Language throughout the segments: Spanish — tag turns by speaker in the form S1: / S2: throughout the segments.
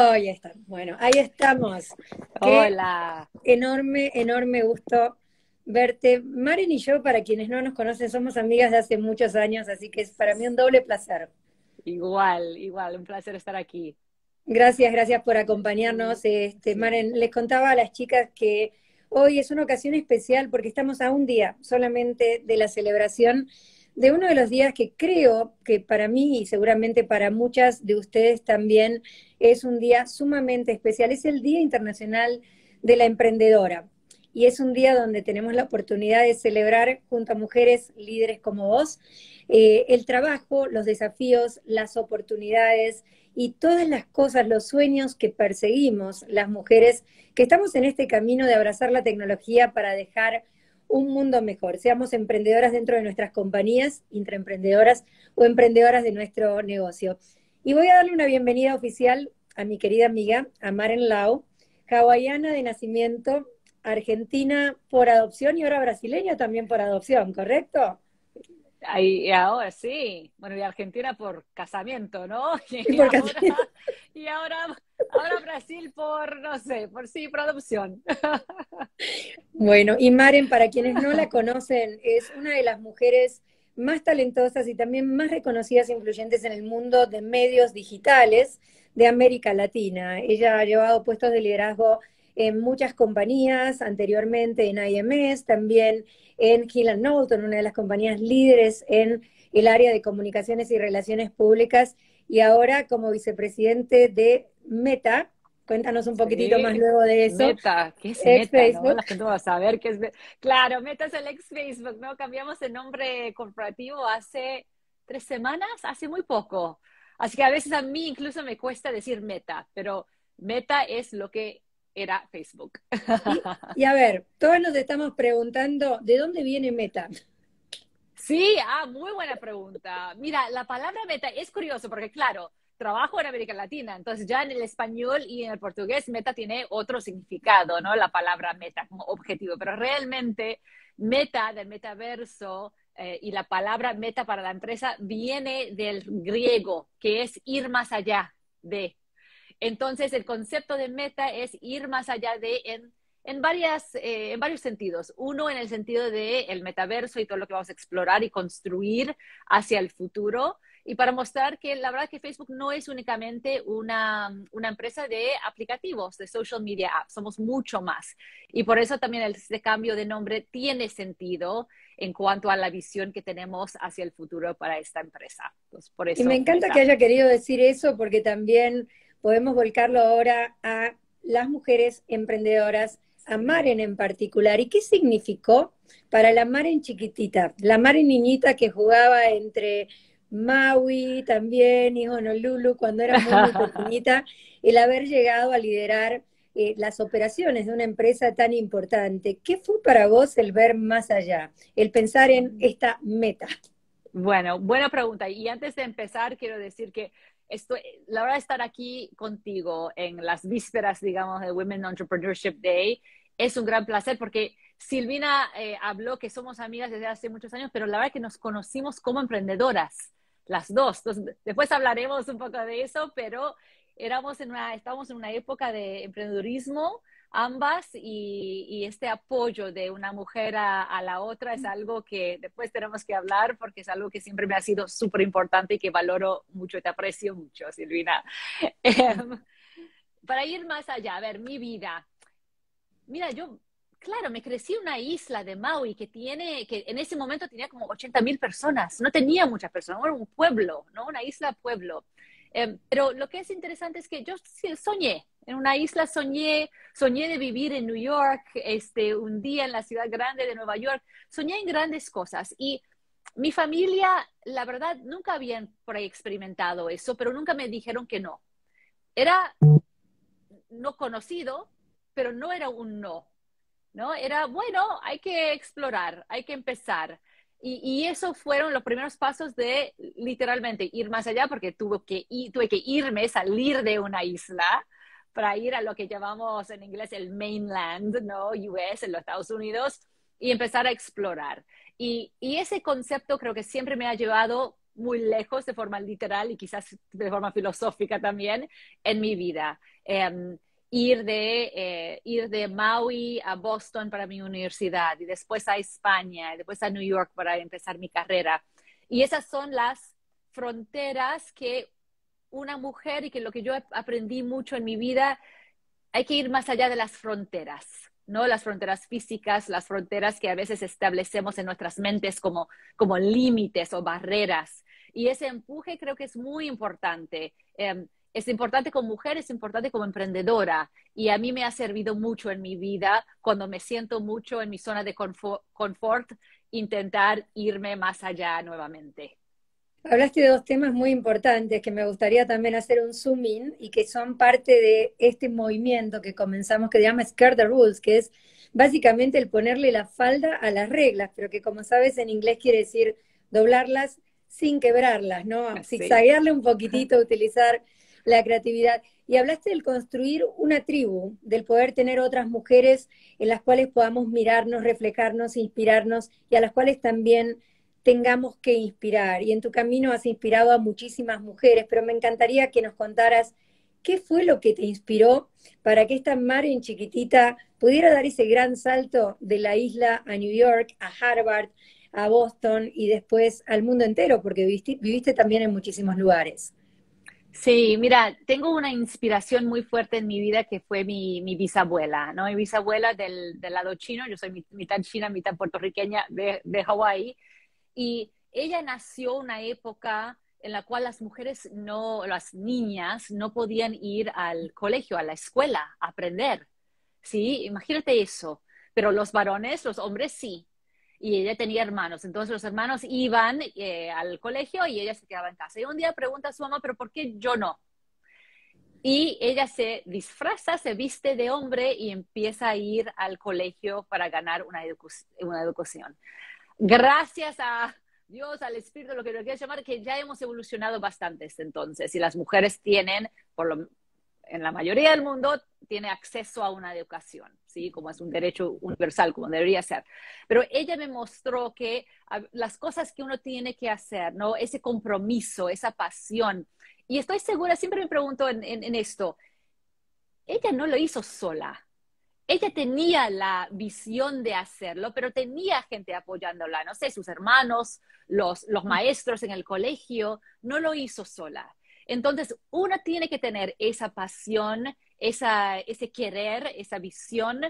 S1: Oh, ya está. Bueno, ahí estamos.
S2: Hola.
S1: enorme, enorme gusto verte. Maren y yo, para quienes no nos conocen, somos amigas de hace muchos años, así que es para mí un doble placer.
S2: Igual, igual, un placer estar aquí.
S1: Gracias, gracias por acompañarnos. Este, Maren, les contaba a las chicas que hoy es una ocasión especial porque estamos a un día solamente de la celebración de uno de los días que creo que para mí y seguramente para muchas de ustedes también es un día sumamente especial. Es el Día Internacional de la Emprendedora. Y es un día donde tenemos la oportunidad de celebrar junto a mujeres líderes como vos eh, el trabajo, los desafíos, las oportunidades y todas las cosas, los sueños que perseguimos las mujeres que estamos en este camino de abrazar la tecnología para dejar un mundo mejor. Seamos emprendedoras dentro de nuestras compañías, intraemprendedoras o emprendedoras de nuestro negocio. Y voy a darle una bienvenida oficial a mi querida amiga, a Maren Lau, hawaiana de nacimiento, argentina por adopción y ahora brasileña también por adopción, ¿correcto?
S2: Y ahora sí, bueno, y Argentina por casamiento, ¿no? Y, por ahora, casamiento. y ahora, ahora, Brasil por, no sé, por sí, por adopción.
S1: Bueno, y Maren, para quienes no la conocen, es una de las mujeres más talentosas y también más reconocidas e influyentes en el mundo de medios digitales de América Latina. Ella ha llevado puestos de liderazgo en muchas compañías, anteriormente en IMS, también en Hill Knowlton, una de las compañías líderes en el área de comunicaciones y relaciones públicas, y ahora como vicepresidente de Meta. Cuéntanos un poquitito más luego de eso.
S2: Meta, ¿qué es Meta? Facebook. La gente va a saber qué es Claro, Meta es el ex Facebook, ¿no? Cambiamos el nombre corporativo hace tres semanas, hace muy poco. Así que a veces a mí incluso me cuesta decir Meta, pero Meta es lo que era Facebook.
S1: Y, a ver, todos nos estamos preguntando, ¿de dónde viene Meta?
S2: Sí, ah, muy buena pregunta. Mira, la palabra meta es curioso porque, claro, trabajo en América Latina, entonces ya en el español y en el portugués meta tiene otro significado, ¿no? La palabra meta como objetivo, pero realmente meta del metaverso eh, y la palabra meta para la empresa viene del griego, que es ir más allá de. Entonces, el concepto de meta es ir más allá de en, en, varias, eh, en varios sentidos. Uno, en el sentido de el metaverso y todo lo que vamos a explorar y construir hacia el futuro. Y para mostrar que la verdad que Facebook no es únicamente una, una empresa de aplicativos, de social media apps, somos mucho más. Y por eso también este cambio de nombre tiene sentido en cuanto a la visión que tenemos hacia el futuro para esta empresa. por eso,
S1: y me encanta que haya querido decir eso porque también podemos volcarlo ahora a las mujeres emprendedoras, a Maren en particular. ¿Y qué significó para la Maren chiquitita, la Maren niñita que jugaba entre Maui también y Honolulu cuando era muy, pequeñita, el haber llegado a liderar eh, las operaciones de una empresa tan importante? ¿Qué fue para vos el ver más allá, el pensar en esta meta?
S2: Bueno, buena pregunta. Y antes de empezar, quiero decir que estoy, la de estar aquí contigo en las vísperas, digamos, de Women Entrepreneurship Day es un gran placer porque Silvina eh, habló que somos amigas desde hace muchos años, pero la verdad que nos conocimos como emprendedoras, las dos. después hablaremos un poco de eso, pero éramos en una, estábamos en una época de emprendedurismo ambas y, este apoyo de una mujer a, la otra es algo que después tenemos que hablar porque es algo que siempre me ha sido súper importante y que valoro mucho te aprecio mucho, Silvina. Em, para ir más allá, a ver, mi vida. Mira, yo, claro, me crecí en una isla de Maui que tiene, que en ese momento tenía como 80 mil personas. No tenía muchas personas, era un pueblo, ¿no? Una isla pueblo. Em, pero lo que es interesante es que yo soñé, en una isla soñé, soñé de vivir en New York, este, un día en la ciudad grande de Nueva York, soñé en grandes cosas y mi familia, la verdad, nunca habían por ahí experimentado eso, pero nunca me dijeron que no. Era no conocido, pero no era un no, ¿no? Era, bueno, hay que explorar, hay que empezar. Y, y, eso fueron los primeros pasos de literalmente ir más allá, porque tuve que, tuve que irme, salir de una isla para ir a lo que llamamos en inglés el mainland, ¿no? US, en los Estados Unidos, y empezar a explorar. Y, y ese concepto creo que siempre me ha llevado muy lejos de forma literal y quizás de forma filosófica también en mi vida. Em, ir, de, eh, ir de Maui a Boston para mi universidad y después a España y después a New York para empezar mi carrera. Y esas son las fronteras que una mujer y que lo que yo aprendí mucho en mi vida, hay que ir más allá de las fronteras, ¿no? Las fronteras físicas, las fronteras que a veces establecemos en nuestras mentes como, como límites o barreras. Y ese empuje creo que es muy importante. Em, es importante como mujer, es importante como emprendedora. Y a mí me ha servido mucho en mi vida cuando me siento mucho en mi zona de confort intentar irme más allá nuevamente.
S1: Hablaste de dos temas muy importantes que me gustaría también hacer un zoom in y que son parte de este movimiento que comenzamos que se llama Scare the Rules, que es básicamente el ponerle la falda a las reglas, pero que como sabes en inglés quiere decir doblarlas sin quebrarlas, ¿no? Ah, Zigzaguearle un poquitito, utilizar la creatividad. Y hablaste del construir una tribu, del poder tener otras mujeres en las cuales podamos mirarnos, reflejarnos, inspirarnos y a las cuales también tengamos que inspirar. Y en tu camino has inspirado a muchísimas mujeres, pero me encantaría que nos contaras qué fue lo que te inspiró para que esta Marin chiquitita pudiera dar ese gran salto de la isla a New York, a Harvard, a Boston y después al mundo entero, porque viviste, también en muchísimos lugares.
S2: Sí, mira, tengo una inspiración muy fuerte en mi vida que fue mi, bisabuela, ¿no? Mi bisabuela del, lado chino, yo soy mitad china, mitad puertorriqueña de, de Hawái, y ella nació una época en la cual las mujeres no, las niñas no podían ir al colegio, a la escuela, a aprender. ¿Sí? Imagínate eso. Pero los varones, los hombres sí. Y ella tenía hermanos. Entonces los hermanos iban eh, al colegio y ella se quedaba en casa. Y un día pregunta a su mamá, ¿pero por qué yo no? Y ella se disfraza, se viste de hombre y empieza a ir al colegio para ganar una, una educación gracias a Dios, al Espíritu, lo que lo quieras llamar, que ya hemos evolucionado bastante entonces y las mujeres tienen, por lo, en la mayoría del mundo, tiene acceso a una educación, ¿sí? Como es un derecho universal, como debería ser. Pero ella me mostró que las cosas que uno tiene que hacer, ¿no? Ese compromiso, esa pasión. Y estoy segura, siempre me pregunto en esto, ella no lo hizo sola ella tenía la visión de hacerlo, pero tenía gente apoyándola, no sé, sus hermanos, los, los maestros en el colegio, no lo hizo sola. Entonces, una tiene que tener esa pasión, esa, ese querer, esa visión,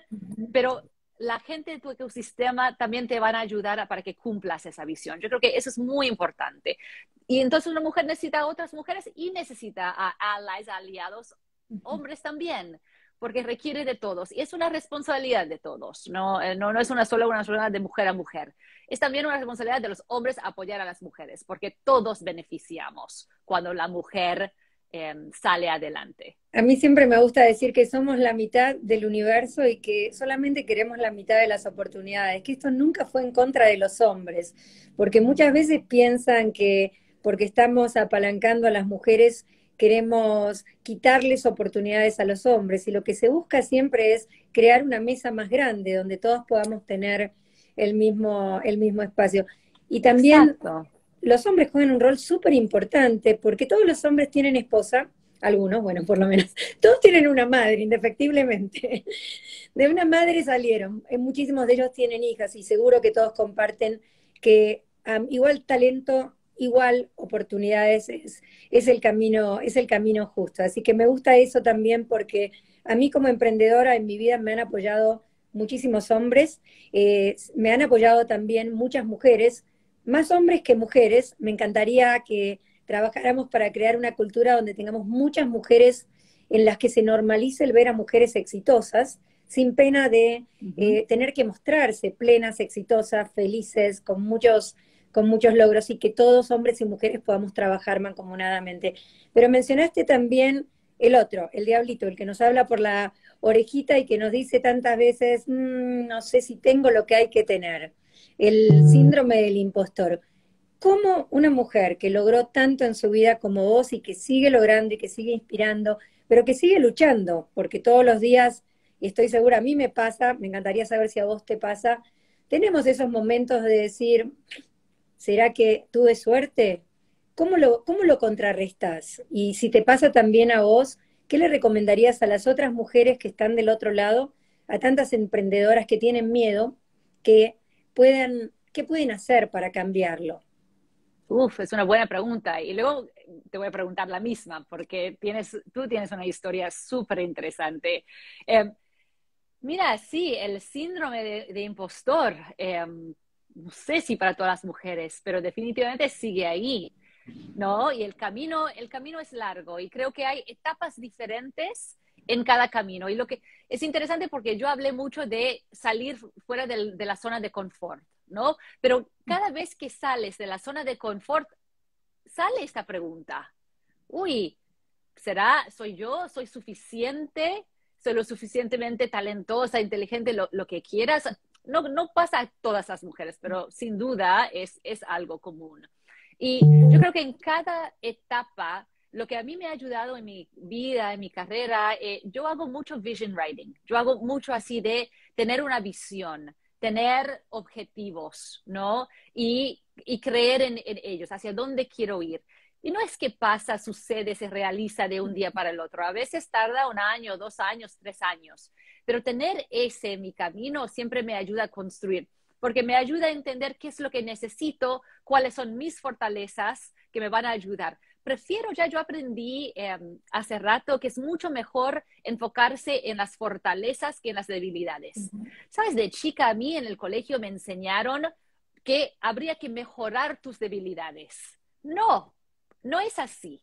S2: pero la gente de tu ecosistema también te van a ayudar para que cumplas esa visión. Yo creo que eso es muy importante. Y entonces una mujer necesita a otras mujeres y necesita a allies, aliados, hombres también porque requiere de todos y es una responsabilidad de todos, no, eh, no, no es una sola una sola de mujer a mujer. Es también una responsabilidad de los hombres apoyar a las mujeres, porque todos beneficiamos cuando la mujer em, sale adelante.
S1: A mí siempre me gusta decir que somos la mitad del universo y que solamente queremos la mitad de las oportunidades, que esto nunca fue en contra de los hombres, porque muchas veces piensan que porque estamos apalancando a las mujeres, queremos quitarles oportunidades a los hombres y lo que se busca siempre es crear una mesa más grande donde todos podamos tener el mismo, el mismo espacio. Y también los hombres juegan un rol súper importante porque todos los hombres tienen esposa, algunos, bueno, por lo menos, todos tienen una madre, indefectiblemente. De una madre salieron, eh, muchísimos de ellos tienen hijas y seguro que todos comparten que igual talento igual oportunidades es, es, el camino, es el camino justo. Así que me gusta eso también porque a mí como emprendedora en mi vida me han apoyado muchísimos hombres, eh, me han apoyado también muchas mujeres, más hombres que mujeres. Me encantaría que trabajáramos para crear una cultura donde tengamos muchas mujeres en las que se normalice el ver a mujeres exitosas, sin pena de eh, tener que mostrarse plenas, exitosas, felices, con muchos con muchos logros y que todos, hombres y mujeres, podamos trabajar mancomunadamente. Pero mencionaste también el otro, el diablito, el que nos habla por la orejita y que nos dice tantas veces, mm, no sé si tengo lo que hay que tener, el síndrome del impostor. ¿Cómo una mujer que logró tanto en su vida como vos y que sigue logrando y que sigue inspirando, pero que sigue luchando, porque todos los días, y estoy segura, a mí me pasa, me encantaría saber si a vos te pasa, tenemos esos momentos de decir, ¿Será que tuve suerte? ¿cómo lo, cómo lo contrarrestas? Y si te pasa también a vos, ¿qué le recomendarías a las otras mujeres que están del otro lado, a tantas emprendedoras que tienen miedo, que puedan, qué pueden hacer para cambiarlo?
S2: Uf, es una buena pregunta. Y luego te voy a preguntar la misma, porque tienes, tú tienes una historia súper interesante. Eh, mira, sí, el síndrome de, impostor, eh, no sé si para todas las mujeres, pero definitivamente sigue ahí, ¿no? Y el camino, el camino es largo y creo que hay etapas diferentes en cada camino. Y lo que es interesante porque yo hablé mucho de salir fuera de la zona de confort. ¿no? Pero cada vez que sales de la zona de confort, sale esta pregunta. Uy, ¿será, soy yo? ¿Soy suficiente? ¿Soy lo suficientemente talentosa, inteligente, lo, que quieras? No, no pasa a todas las mujeres, pero sin duda es, es algo común. Y yo creo que en cada etapa, lo que a mí me ha ayudado en mi vida, en mi carrera, eh, yo hago mucho vision writing. Yo hago mucho así de tener una visión tener objetivos, ¿no? Y, creer en, ellos, hacia dónde quiero ir. Y no es que pasa, sucede, se realiza de un día para el otro. A veces tarda un año, dos años, tres años. Pero tener ese mi camino siempre me ayuda a construir, porque me ayuda a entender qué es lo que necesito, cuáles son mis fortalezas que me van a ayudar prefiero, ya yo aprendí em, hace rato que es mucho mejor enfocarse en las fortalezas que en las debilidades. Sabes, de chica a mí en el colegio me enseñaron que habría que mejorar tus debilidades. No, no es así.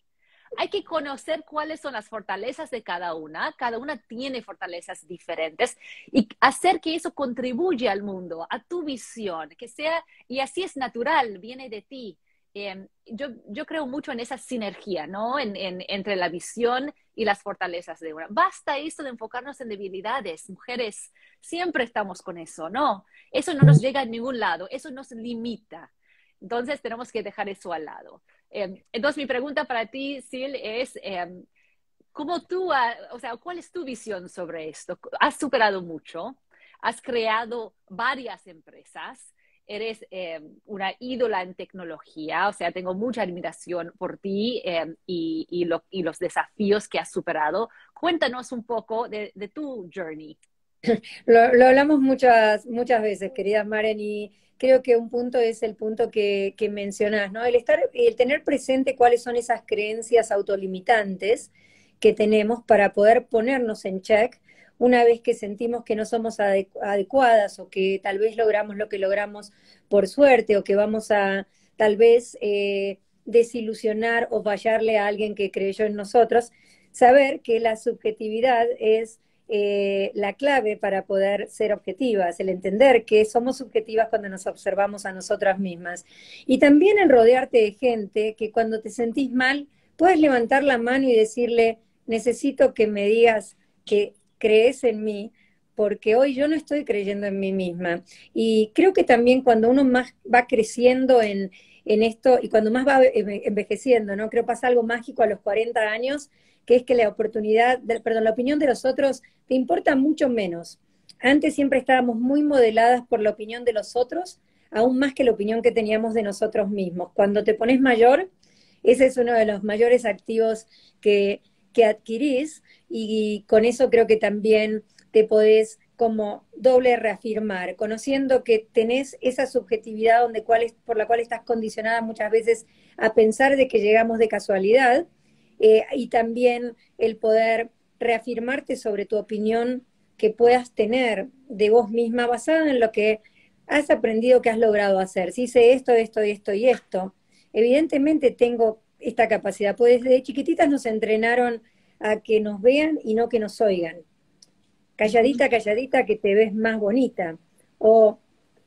S2: Hay que conocer cuáles son las fortalezas de cada una. Cada una tiene fortalezas diferentes y hacer que eso contribuya al mundo, a tu visión, que sea, y así es natural, viene de ti. Em, yo, yo, creo mucho en esa sinergia, ¿no? En, entre la visión y las fortalezas de una. Basta eso de enfocarnos en debilidades. Mujeres, siempre estamos con eso, ¿no? Eso no nos llega a ningún lado, eso nos limita. Entonces tenemos que dejar eso al lado. Em, entonces mi pregunta para ti, Sil, es, em, ¿cómo tú, o sea, cuál es tu visión sobre esto? Has superado mucho, has creado varias empresas eres eh, una ídola en tecnología, o sea, tengo mucha admiración por ti eh, y, y, los desafíos que has superado. Cuéntanos un poco de, tu journey.
S1: Lo, hablamos muchas, muchas veces, querida Maren, y creo que un punto es el punto que, que mencionas, ¿no? El, estar, el tener presente cuáles son esas creencias autolimitantes que tenemos para poder ponernos en check una vez que sentimos que no somos adecuadas o que tal vez logramos lo que logramos por suerte o que vamos a tal vez eh, desilusionar o fallarle a alguien que creyó en nosotros, saber que la subjetividad es eh, la clave para poder ser objetivas, el entender que somos subjetivas cuando nos observamos a nosotras mismas. Y también en rodearte de gente que cuando te sentís mal, puedes levantar la mano y decirle, necesito que me digas que crees en mí, porque hoy yo no estoy creyendo en mí misma. Y creo que también cuando uno más va creciendo en, esto y cuando más va envejeciendo, ¿no? Creo pasa algo mágico a los 40 años, que es que la oportunidad, perdón, la opinión de los otros te importa mucho menos. Antes siempre estábamos muy modeladas por la opinión de los otros, aún más que la opinión que teníamos de nosotros mismos. Cuando te pones mayor, ese es uno de los mayores activos que, que adquirís y con eso creo que también te podés como doble reafirmar, conociendo que tenés esa subjetividad donde por la cual estás condicionada muchas veces a pensar de que llegamos de casualidad eh, y también el poder reafirmarte sobre tu opinión que puedas tener de vos misma basada en lo que has aprendido que has logrado hacer. Si hice esto, esto, esto y esto, evidentemente tengo esta capacidad, pues desde chiquititas nos entrenaron a que nos vean y no que nos oigan. Calladita, calladita, que te ves más bonita. O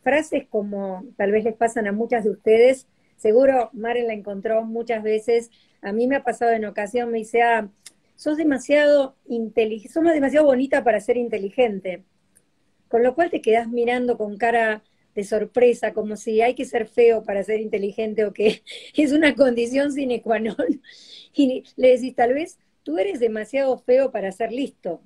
S1: frases como tal vez les pasan a muchas de ustedes, seguro Maren la encontró muchas veces, a mí me ha pasado en ocasión, me dice, ah, sos demasiado inteligente, sos demasiado bonita para ser inteligente. Con lo cual te quedas mirando con cara de sorpresa, como si hay que ser feo para ser inteligente o que es una condición sine qua non. Y le decís, tal vez tú eres demasiado feo para ser listo.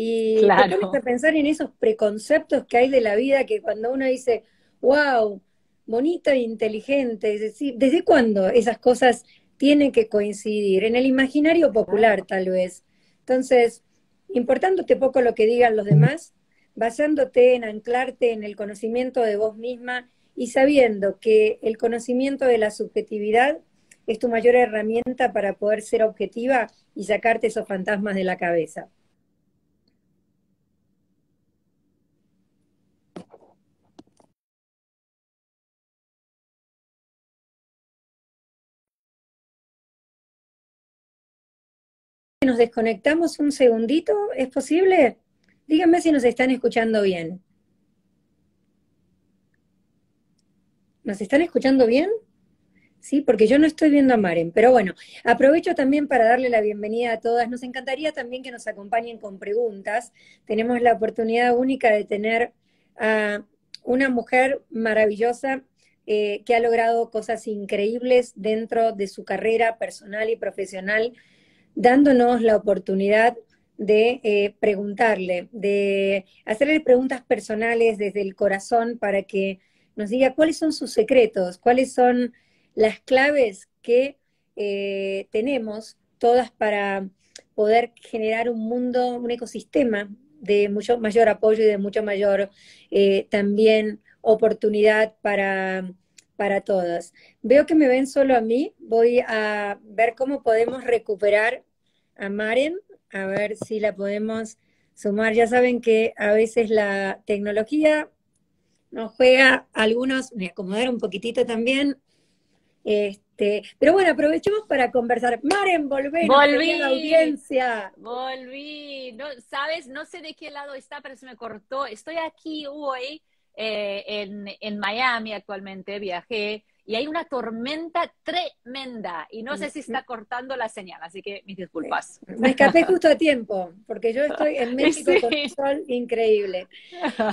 S1: Y claro. te pones a pensar en esos preconceptos que hay de la vida que cuando uno dice, wow, bonito e inteligente. Es decir, ¿desde cuándo esas cosas tienen que coincidir? En el imaginario popular, tal vez. Entonces, importándote poco lo que digan los demás, basándote en anclarte en el conocimiento de vos misma y sabiendo que el conocimiento de la subjetividad es tu mayor herramienta para poder ser objetiva y sacarte esos fantasmas de la cabeza. Nos desconectamos un segundito? ¿Es posible? Díganme si nos están escuchando bien. ¿Nos están escuchando bien? Sí, porque yo no estoy viendo a Maren. Pero bueno, aprovecho también para darle la bienvenida a todas. Nos encantaría también que nos acompañen con preguntas. Tenemos la oportunidad única de tener a una mujer maravillosa eh, que ha logrado cosas increíbles dentro de su carrera personal y profesional dándonos la oportunidad de eh, preguntarle, de hacerle preguntas personales desde el corazón para que nos diga cuáles son sus secretos, cuáles son las claves que eh, tenemos todas para poder generar un mundo, un ecosistema de mucho mayor apoyo y de mucho mayor eh, también oportunidad para para todas. Veo que me ven solo a mí, voy a ver cómo podemos recuperar a Maren, a ver si la podemos sumar. Ya saben que a veces la tecnología nos juega algunos, me acomodar un poquitito también. Este, pero bueno, aprovechemos para conversar. Maren, volver
S2: Volví.
S1: la audiencia.
S2: Volví. No, ¿Sabes? No sé de qué lado está, pero se me cortó. Estoy aquí hoy eh, en, en, Miami actualmente, viajé y hay una tormenta tremenda y no sé si está cortando la señal, así que mis disculpas.
S1: Me escapé justo a tiempo, porque yo estoy en México con un sol increíble.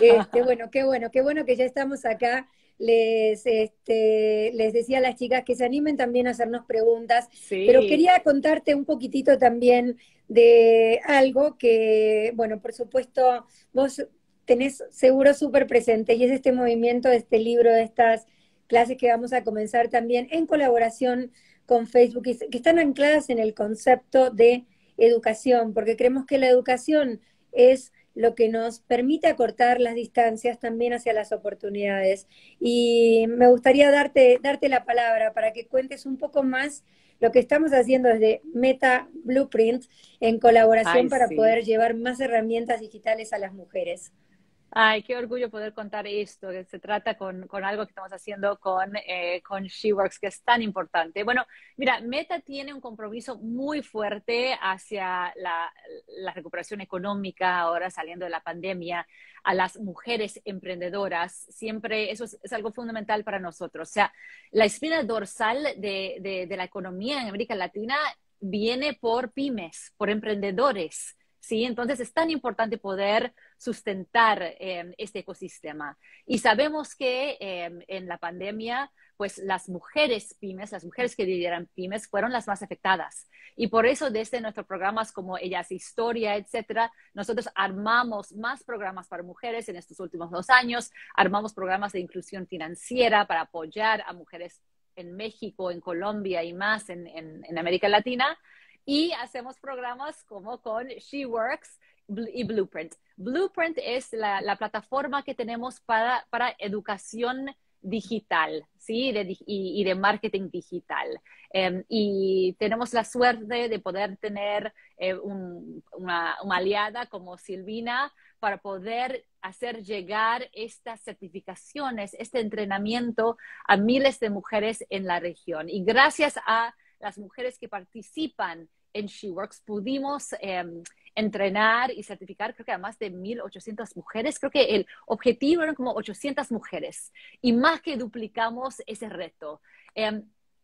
S1: Este, bueno, qué bueno, qué bueno que ya estamos acá. Les, este, les decía a las chicas que se animen también a hacernos preguntas,
S2: sí.
S1: pero quería contarte un poquitito también de algo que, bueno, por supuesto, vos tenés seguro súper presente y es este movimiento, de este libro, de estas clases que vamos a comenzar también en colaboración con Facebook, que están ancladas en el concepto de educación, porque creemos que la educación es lo que nos permite acortar las distancias también hacia las oportunidades. Y me gustaría darte, darte la palabra para que cuentes un poco más lo que estamos haciendo desde Meta Blueprint en colaboración
S2: Ay,
S1: para
S2: sí.
S1: poder llevar más herramientas digitales a las mujeres.
S2: Ay, qué orgullo poder contar esto, que se trata con, algo que estamos haciendo con, eh, con SheWorks, que es tan importante. Bueno, mira, Meta tiene un compromiso muy fuerte hacia la, recuperación económica ahora saliendo de la pandemia, a las mujeres emprendedoras. Siempre eso es, algo fundamental para nosotros. O sea, la espina dorsal de, de la economía en América Latina viene por pymes, por emprendedores. ¿Sí? Entonces es tan importante poder sustentar eh, este ecosistema. Y sabemos que eh, en la pandemia, pues las mujeres pymes, las mujeres que lideran pymes, fueron las más afectadas. Y por eso desde nuestros programas como Ellas Historia, etcétera, nosotros armamos más programas para mujeres en estos últimos dos años, armamos programas de inclusión financiera para apoyar a mujeres en México, en Colombia y más en América Latina y hacemos programas como con SheWorks y Blueprint. Blueprint es la, la plataforma que tenemos para, para educación digital, ¿sí? De, y, de marketing digital. Um, y tenemos la suerte de poder tener eh, un, una, una, aliada como Silvina para poder hacer llegar estas certificaciones, este entrenamiento a miles de mujeres en la región. Y gracias a las mujeres que participan en SheWorks pudimos eh, entrenar y certificar creo que a más de 1.800 mujeres. Creo que el objetivo eran como 800 mujeres y más que duplicamos ese reto.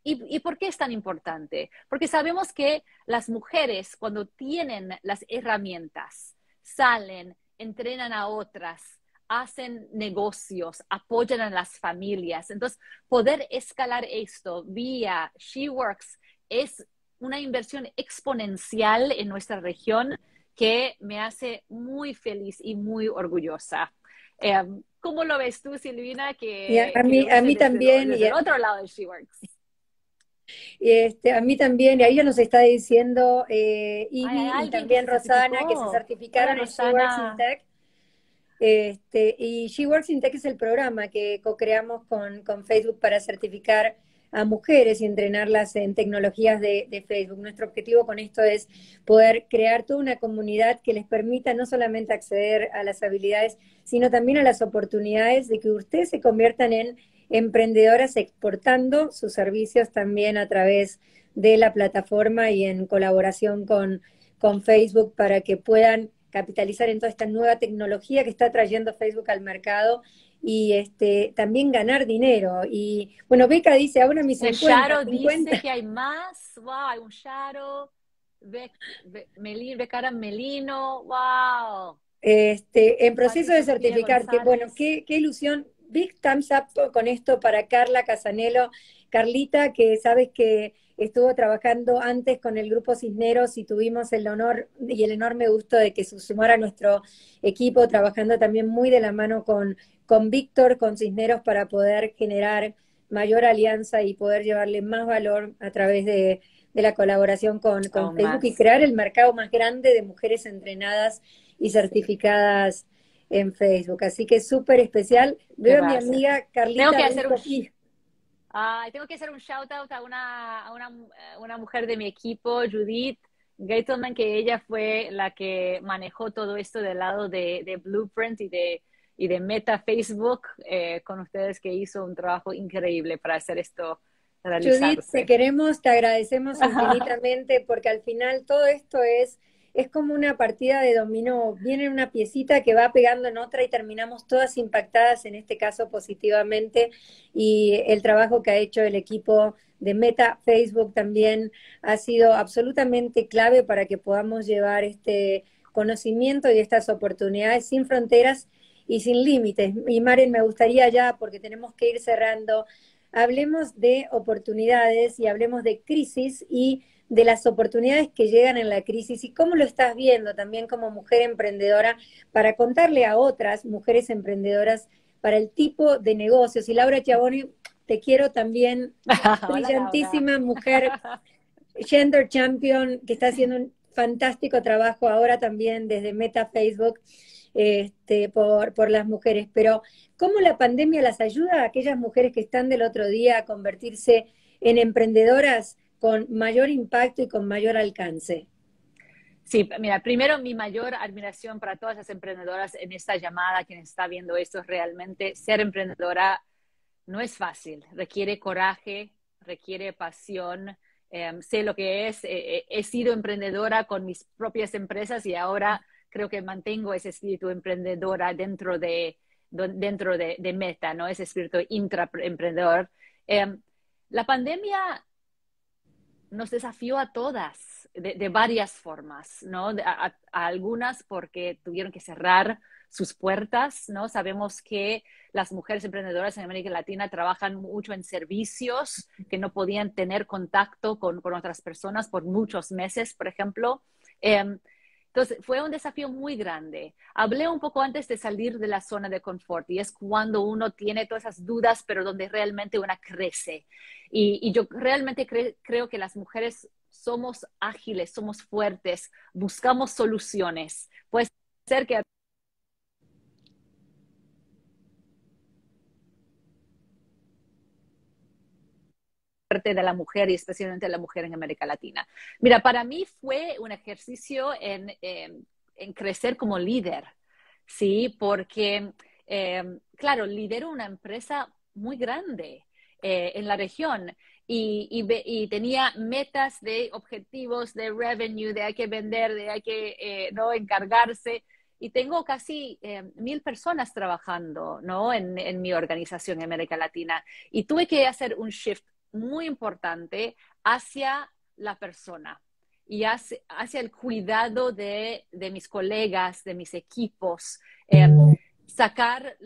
S2: ¿Y, ¿Y por qué es tan importante? Porque sabemos que las mujeres cuando tienen las herramientas, salen, entrenan a otras, hacen negocios, apoyan a las familias. Entonces, poder escalar esto vía SheWorks es una inversión exponencial en nuestra región que me hace muy feliz y muy orgullosa. Em, ¿Cómo lo ves tú, Silvina? Que,
S1: a, mí, a mí también.
S2: y el otro lado de SheWorks.
S1: Este, a mí también, y ahí ya nos está diciendo eh, y también Rosana que se certificaron en SheWorks in Tech. Este, y SheWorks in Tech es el programa que co-creamos con, con, Facebook para certificar a mujeres y entrenarlas en tecnologías de, Facebook. Nuestro objetivo con esto es poder crear toda una comunidad que les permita no solamente acceder a las habilidades, sino también a las oportunidades de que ustedes se conviertan en emprendedoras exportando sus servicios también a través de la plataforma y en colaboración con, con Facebook para que puedan capitalizar en toda esta nueva tecnología que está trayendo Facebook al mercado y este también ganar dinero. Y bueno, Beca dice, ahora mis 50,
S2: dice que hay más, wow, hay un Shadow, Be Becara Melino, wow.
S1: Este, en proceso de certificar, que bueno, qué, qué ilusión big thumbs up con esto para Carla Casanelo. Carlita, que sabes que estuvo trabajando antes con el grupo Cisneros y tuvimos el honor y el enorme gusto de que se sumara a nuestro equipo, trabajando también muy de la mano con, con Víctor, con Cisneros, para poder generar mayor alianza y poder llevarle más valor a través de, la colaboración con, con Facebook y crear el mercado más grande de mujeres entrenadas y certificadas en Facebook. Así que súper especial. Veo a mi amiga Carlita.
S2: Tengo que hacer un, tengo que hacer un shout out a una, a una, una mujer de mi equipo, Judith Gaitelman, que ella fue la que manejó todo esto del lado de, de Blueprint y de, y de Meta Facebook eh, con ustedes, que hizo un trabajo increíble para hacer esto.
S1: Judith, te queremos, te agradecemos infinitamente porque al final todo esto es es como una partida de dominó, viene una piecita que va pegando en otra y terminamos todas impactadas, en este caso positivamente, y el trabajo que ha hecho el equipo de Meta Facebook también ha sido absolutamente clave para que podamos llevar este conocimiento y estas oportunidades sin fronteras y sin límites. Y Maren, me gustaría ya, porque tenemos que ir cerrando, hablemos de oportunidades y hablemos de crisis y de las oportunidades que llegan en la crisis y cómo lo estás viendo también como mujer emprendedora para contarle a otras mujeres emprendedoras para el tipo de negocios. Y Laura Chaboni, te quiero también, brillantísima mujer, gender champion, que está haciendo un fantástico trabajo ahora también desde Meta Facebook este, por, por las mujeres. Pero, ¿cómo la pandemia las ayuda a aquellas mujeres que están del otro día a convertirse en emprendedoras con mayor impacto y con mayor alcance?
S2: Sí, mira, primero mi mayor admiración para todas las emprendedoras en esta llamada, quien está viendo esto, realmente ser emprendedora no es fácil, requiere coraje, requiere pasión. Em, sé lo que es, eh, eh, he sido emprendedora con mis propias empresas y ahora creo que mantengo ese espíritu emprendedora dentro de, dentro de, Meta, ¿no? Ese espíritu intraemprendedor. Eh, la pandemia nos desafió a todas de, varias formas, ¿no? A, algunas porque tuvieron que cerrar sus puertas, ¿no? Sabemos que las mujeres emprendedoras en América Latina trabajan mucho en servicios que no podían tener contacto con, otras personas por muchos meses, por ejemplo. Em, entonces, fue un desafío muy grande. Hablé un poco antes de salir de la zona de confort y es cuando uno tiene todas esas dudas, pero donde realmente una crece. Y, yo realmente creo que las mujeres somos ágiles, somos fuertes, buscamos soluciones. Puede ser que de la mujer y especialmente de la mujer en América Latina. Mira, para mí fue un ejercicio en, em, crecer como líder, ¿sí? Porque, em, claro, lidero una empresa muy grande eh, en la región y, y, tenía metas de objetivos de revenue, de hay que vender, de hay que eh, no encargarse. Y tengo casi em, mil personas trabajando ¿no? en, en mi organización en América Latina. Y tuve que hacer un shift muy importante hacia la persona y hacia, el cuidado de, mis colegas, de mis equipos. Em, sacar,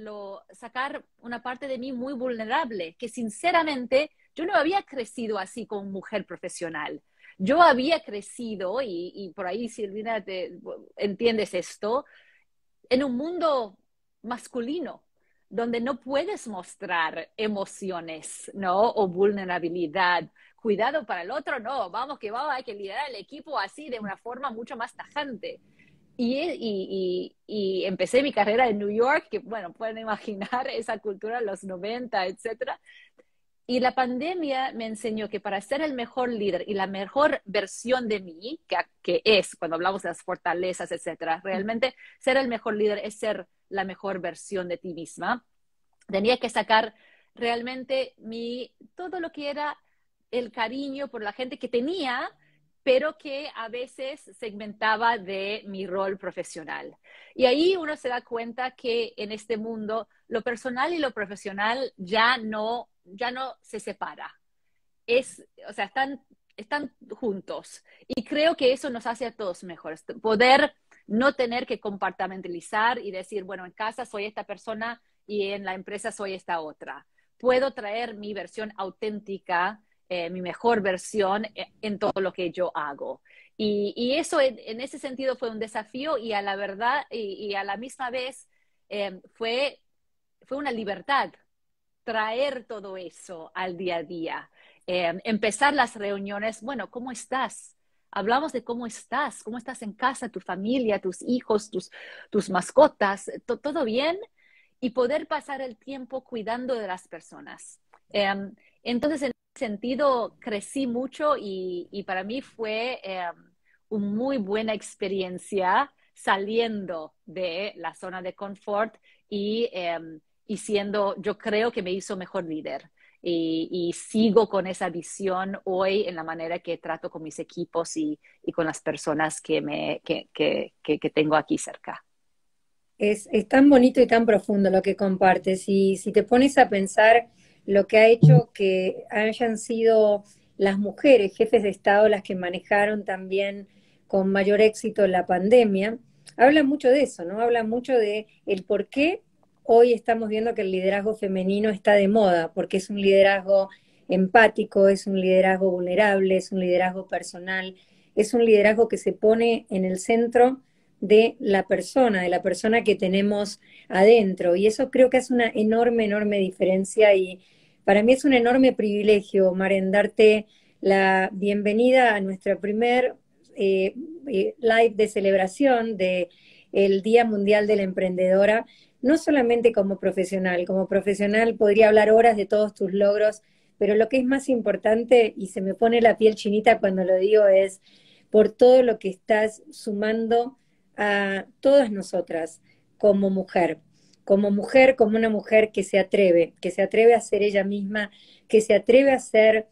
S2: sacar una parte de mí muy vulnerable, que sinceramente yo no había crecido así como mujer profesional. Yo había crecido, y, por ahí Silvina te, entiendes esto, en un mundo masculino, donde no puedes mostrar emociones, ¿no? O vulnerabilidad. Cuidado para el otro, no, vamos que vamos, hay que liderar el equipo así de una forma mucho más tajante. Y, y, y, empecé mi carrera en New York, que bueno, pueden imaginar esa cultura de los 90, etcétera. Y la pandemia me enseñó que para ser el mejor líder y la mejor versión de mí, que, que es cuando hablamos de las fortalezas, etcétera, realmente ser el mejor líder es ser la mejor versión de ti misma. Tenía que sacar realmente mi, todo lo que era el cariño por la gente que tenía, pero que a veces segmentaba de mi rol profesional. Y ahí uno se da cuenta que en este mundo lo personal y lo profesional ya no, ya no se separa. Es, o sea, están, están juntos. Y creo que eso nos hace a todos mejores. Poder no tener que compartimentalizar y decir, bueno, en casa soy esta persona y en la empresa soy esta otra. Puedo traer mi versión auténtica, eh, mi mejor versión eh, en todo lo que yo hago. Y, eso en, ese sentido fue un desafío y a la verdad y, a la misma vez eh, fue, fue una libertad traer todo eso al día a día. empezar las reuniones, bueno, ¿cómo estás? hablamos de cómo estás, cómo estás en casa, tu familia, tus hijos, tus, tus mascotas, todo bien y poder pasar el tiempo cuidando de las personas. Em, entonces, en sentido, crecí mucho y, para mí fue eh, una muy buena experiencia saliendo de la zona de confort y, em, y siendo, yo creo que me hizo mejor líder y, sigo con esa visión hoy en la manera que trato con mis equipos y, con las personas que, me, que, que, tengo aquí cerca.
S1: Es, es, tan bonito y tan profundo lo que compartes. Y si te pones a pensar lo que ha hecho que hayan sido las mujeres, jefes de Estado, las que manejaron también con mayor éxito la pandemia, habla mucho de eso, ¿no? Habla mucho de el por qué hoy estamos viendo que el liderazgo femenino está de moda, porque es un liderazgo empático, es un liderazgo vulnerable, es un liderazgo personal, es un liderazgo que se pone en el centro de la persona, de la persona que tenemos adentro. Y eso creo que es una enorme, enorme diferencia y para mí es un enorme privilegio, Maren, darte la bienvenida a nuestra primer eh, eh, live de celebración del Día Mundial de la Emprendedora no solamente como profesional, como profesional podría hablar horas de todos tus logros, pero lo que es más importante, y se me pone la piel chinita cuando lo digo, es por todo lo que estás sumando a todas nosotras como mujer, como mujer, como una mujer que se atreve, que se atreve a ser ella misma, que se atreve a ser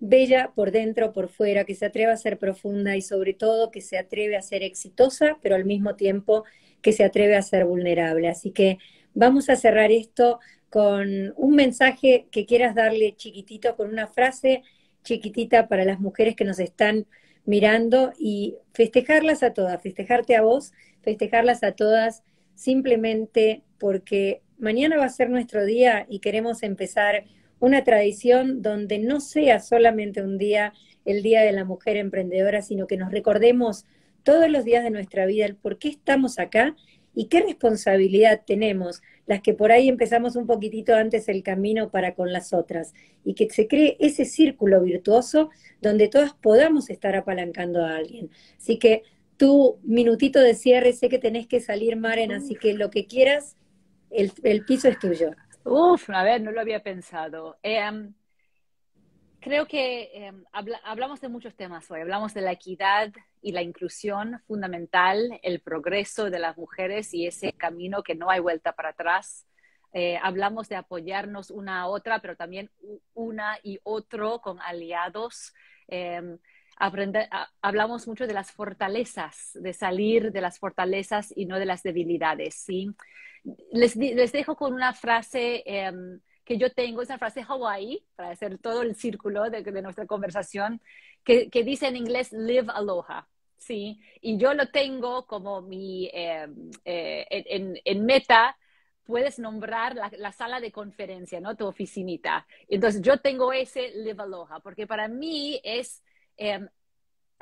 S1: bella por dentro, por fuera, que se atreve a ser profunda y sobre todo que se atreve a ser exitosa, pero al mismo tiempo que se atreve a ser vulnerable. Así que vamos a cerrar esto con un mensaje que quieras darle chiquitito, con una frase chiquitita para las mujeres que nos están mirando y festejarlas a todas, festejarte a vos, festejarlas a todas simplemente porque mañana va a ser nuestro día y queremos empezar una tradición donde no sea solamente un día, el Día de la Mujer Emprendedora, sino que nos recordemos todos los días de nuestra vida el por qué estamos acá y qué responsabilidad tenemos las que por ahí empezamos un poquitito antes el camino para con las otras y que se cree ese círculo virtuoso donde todas podamos estar apalancando a alguien. Así que tu minutito de cierre, sé que tenés que salir, Maren, así que lo que quieras, el, piso es tuyo.
S2: Uf, a ver, no lo había pensado. Em, creo que em, hablamos de muchos temas hoy. Hablamos de la equidad y la inclusión fundamental, el progreso de las mujeres y ese camino que no hay vuelta para atrás. Eh, hablamos de apoyarnos una a otra, pero también una y otro con aliados. Em, hablamos mucho de las fortalezas, de salir de las fortalezas y no de las debilidades. ¿sí? Les, les dejo con una frase em, que yo tengo, esa frase Hawaii, para hacer todo el círculo de, nuestra conversación, que, dice en inglés, live aloha. Sí, y yo lo tengo como mi, eh, eh, en, en, meta, puedes nombrar la, sala de conferencia, ¿no? Tu oficinita. Entonces yo tengo ese Live Aloha, porque para mí es em,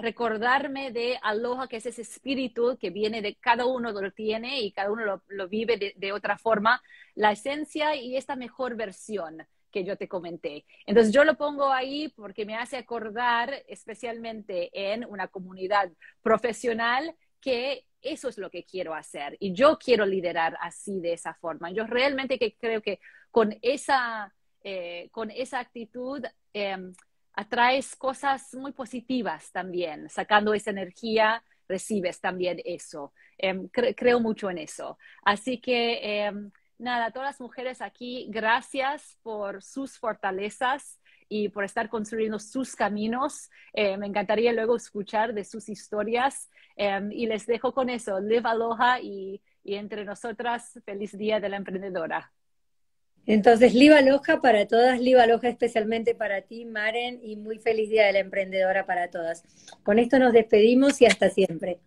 S2: recordarme de aloha, que es ese espíritu que viene de cada uno lo tiene y cada uno lo, vive de, otra forma, la esencia y esta mejor versión que yo te comenté. Entonces yo lo pongo ahí porque me hace acordar especialmente en una comunidad profesional que eso es lo que quiero hacer y yo quiero liderar así de esa forma. Yo realmente que creo que con esa, eh, con esa actitud em, atraes cosas muy positivas también, sacando esa energía recibes también eso. Em, creo mucho en eso. Así que em, nada, todas las mujeres aquí, gracias por sus fortalezas y por estar construyendo sus caminos. Eh, me encantaría luego escuchar de sus historias em, y les dejo con eso. Live Aloha y, y entre nosotras, feliz día de la emprendedora.
S1: Entonces, Liva Aloha para todas, Liva Aloha especialmente para ti, Maren, y muy feliz día de la emprendedora para todas. Con esto nos despedimos y hasta siempre.